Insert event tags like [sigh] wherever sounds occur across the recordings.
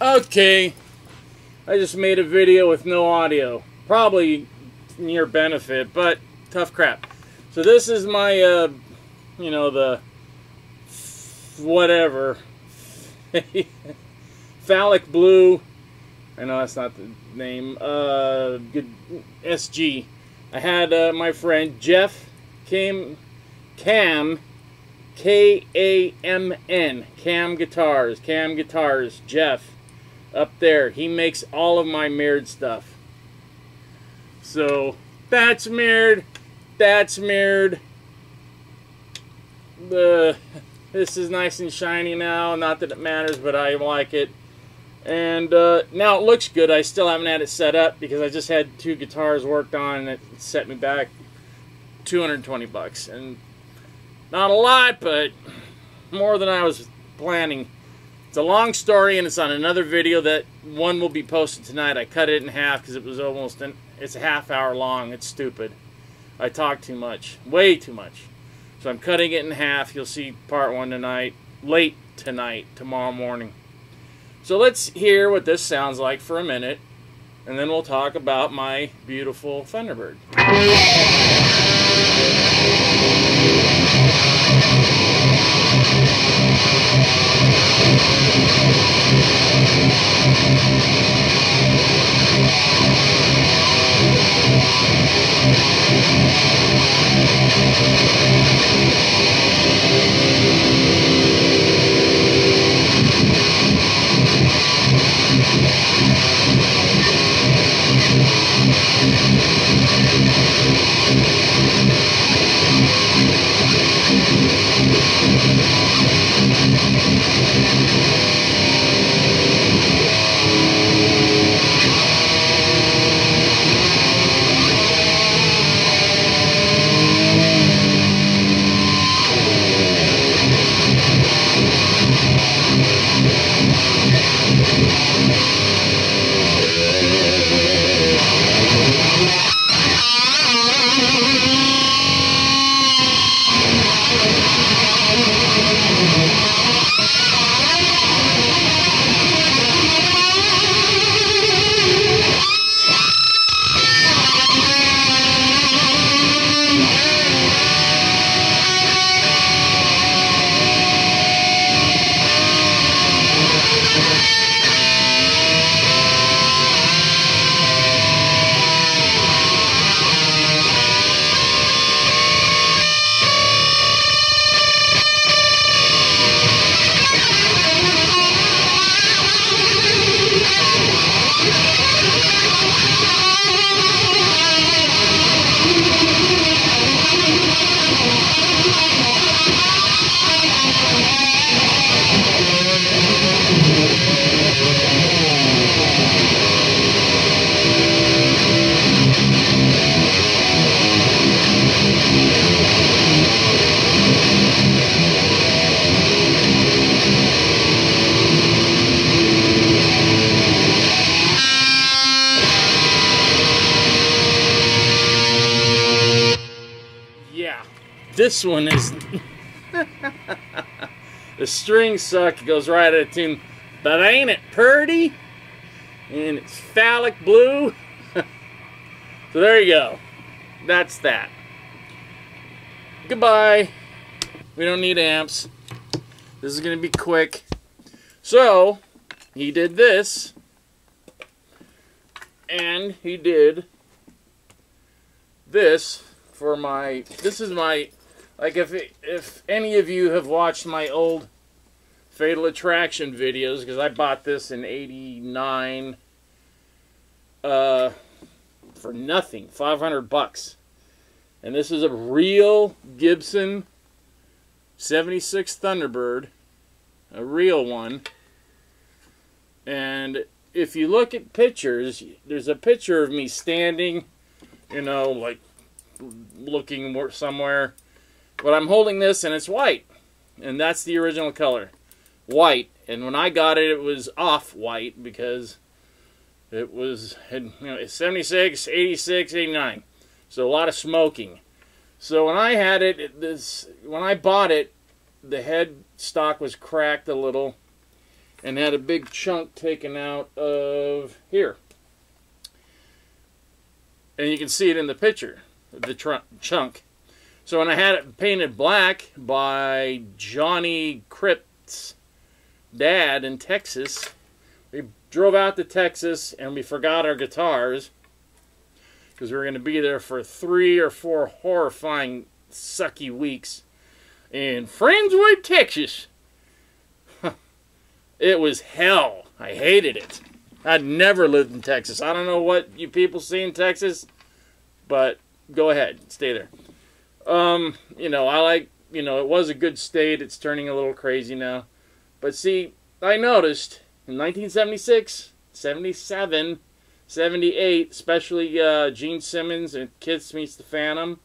Okay, I just made a video with no audio. Probably near benefit, but tough crap. So this is my, uh, you know, the whatever [laughs] phallic blue. I know that's not the name. Uh, good SG. I had uh, my friend Jeff came Cam K A M N Cam Guitars Cam Guitars Jeff up there. He makes all of my mirrored stuff. So that's mirrored. That's mirrored. The this is nice and shiny now. Not that it matters, but I like it. And uh, now it looks good. I still haven't had it set up because I just had two guitars worked on and it set me back 220 bucks. And not a lot, but more than I was planning. It's a long story and it's on another video that one will be posted tonight. I cut it in half because it was almost an, it's a half hour long. It's stupid. I talk too much, way too much. So I'm cutting it in half. You'll see part one tonight, late tonight, tomorrow morning. So let's hear what this sounds like for a minute, and then we'll talk about my beautiful Thunderbird. Thank you. This one is. [laughs] the string suck It goes right out of tune, but ain't it purty? And it's phallic blue. [laughs] so there you go. That's that. Goodbye. We don't need amps. This is going to be quick. So, he did this. And he did this for my this is my like if if any of you have watched my old Fatal Attraction videos because I bought this in 89 uh for nothing 500 bucks and this is a real Gibson 76 Thunderbird a real one and if you look at pictures there's a picture of me standing you know like looking somewhere. But I'm holding this and it's white. And that's the original color. White. And when I got it, it was off white because it was you know, 76, 86, 89. So a lot of smoking. So when I had it, this when I bought it, the head stock was cracked a little. and had a big chunk taken out of here. And you can see it in the picture, the tr- chunk. So when I had it painted black by Johnny Cripps' dad in Texas, we drove out to Texas and we forgot our guitars because we were going to be there for three or four horrifying, sucky weeks in Friendswood, Texas. [laughs] it was hell. I hated it. I'd never lived in Texas. I don't know what you people see in Texas, but go ahead, stay there. Um, you know, I like, you know, it was a good state. It's turning a little crazy now. But see, I noticed in 1976, 77, 78, especially uh, Gene Simmons and Kiss Meets the Phantom,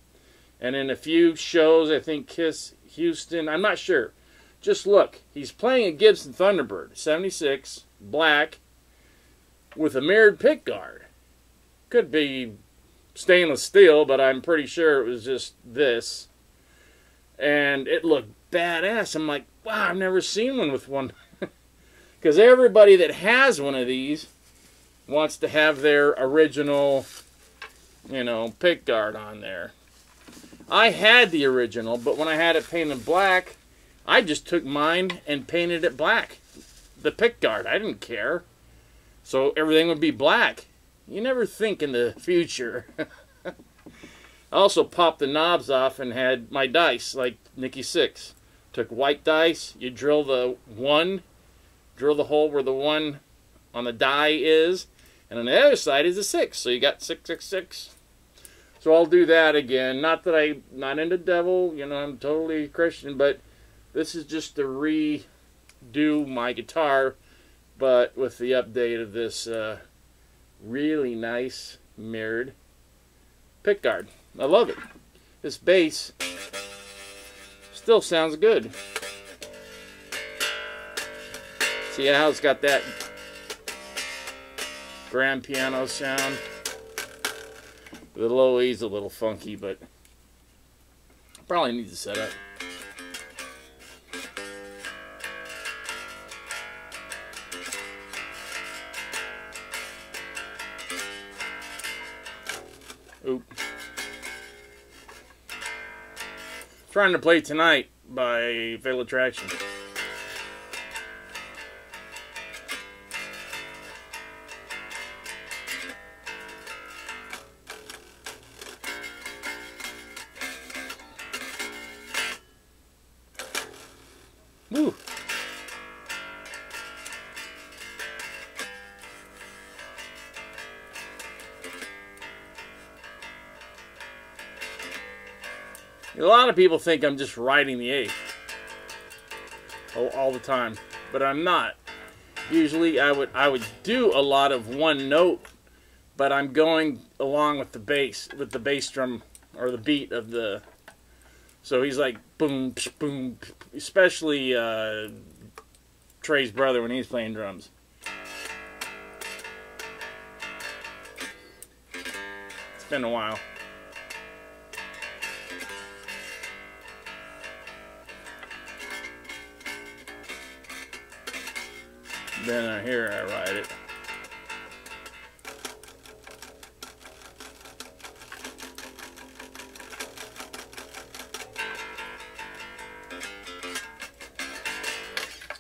and in a few shows, I think Kiss Houston, I'm not sure. Just look, he's playing a Gibson Thunderbird, 76, black, with a mirrored pickguard. Could be stainless steel, but I'm pretty sure it was just this. And it looked badass. I'm like, wow, I've never seen one with one. [laughs] Because everybody that has one of these wants to have their original, you know, pick guard on there. I had the original, but when I had it painted black, I just took mine and painted it black. The pick guard, I didn't care. So everything would be black. You never think in the future. [laughs] I also popped the knobs off and had my dice, like Nikki Sixx. Took white dice, you drill the one, drill the hole where the one on the die is, and on the other side is a six. So you got six, six, six. So I'll do that again. Not that I'm not into devil, you know, I'm totally Christian, but this is just to redo my guitar, but with the update of this uh, really nice mirrored pickguard. I love it. This bass still sounds good. See how it's got that grand piano sound? The low E's a little funky, but probably needs to set Trying to play tonight by Fatal Attraction. A lot of people think I'm just riding the eighth all, all the time, but I'm not. Usually, I would I would do a lot of one note, but I'm going along with the bass with the bass drum or the beat of the. So he's like boom psh, boom, psh, especially uh, Trey's brother when he's playing drums. It's been a while. Then here I ride it.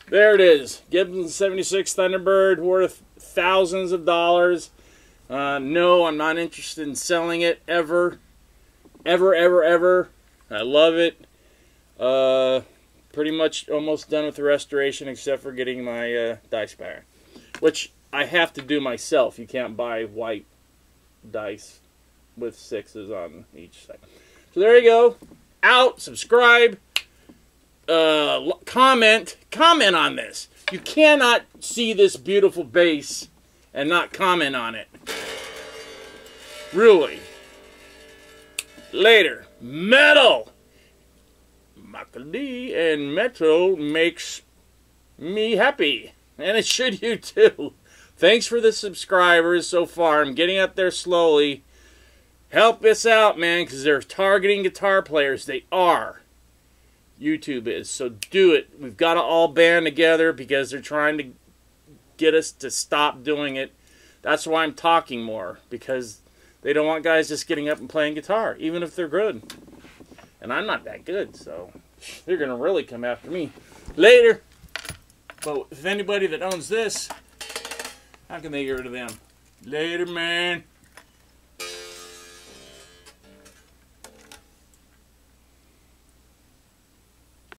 There it is. Gibson 76 Thunderbird worth thousands of dollars. Uh, no, I'm not interested in selling it ever. Ever, ever, ever. I love it. Uh, pretty much almost done with the restoration except for getting my uh, dice back. Which I have to do myself. You can't buy white dice with sixes on each side. So there you go. Out. Subscribe uh, comment, comment on this. You cannot see this beautiful bass and not comment on it. Really. Later. Metal. Michael and metal makes me happy. And it should you too. Thanks for the subscribers so far. I'm getting up there slowly. Help us out, man, because they're targeting guitar players. They are. YouTube is. So do it. We've got to all band together because they're trying to get us to stop doing it. That's why I'm talking more because they don't want guys just getting up and playing guitar, even if they're good. And I'm not that good, so they're gonna really come after me later. But if anybody that owns this, how can they get rid of them? Later, man.